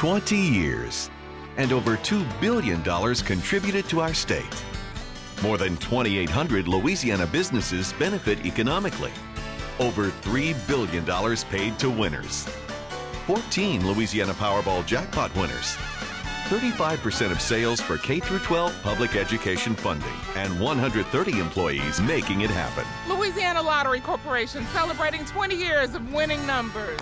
20 years and over $2 billion contributed to our state. More than 2,800 Louisiana businesses benefit economically. Over $3 billion paid to winners. 14 Louisiana Powerball jackpot winners. 35% of sales for K 12 public education funding, and 130 employees making it happen. Louisiana Lottery Corporation celebrating 20 years of winning numbers.